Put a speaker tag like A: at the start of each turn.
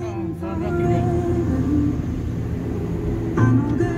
A: Oh, I know that.